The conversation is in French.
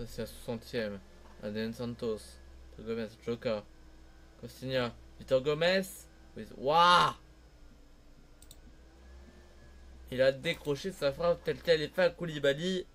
Ça, c'est à 60ème. Aden Santos. Gomez, Joka. Costinha. Vitor Gomez. Waouh Il a décroché sa frappe telle qu'elle est pas à Koulibaly.